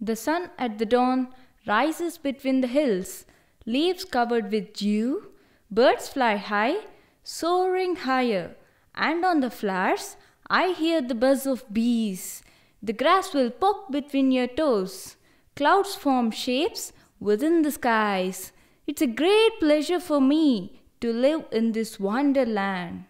The sun at the dawn rises between the hills, leaves covered with dew, birds fly high, soaring higher, and on the flowers I hear the buzz of bees. The grass will poke between your toes. Clouds form shapes within the skies. It's a great pleasure for me to live in this wonderland.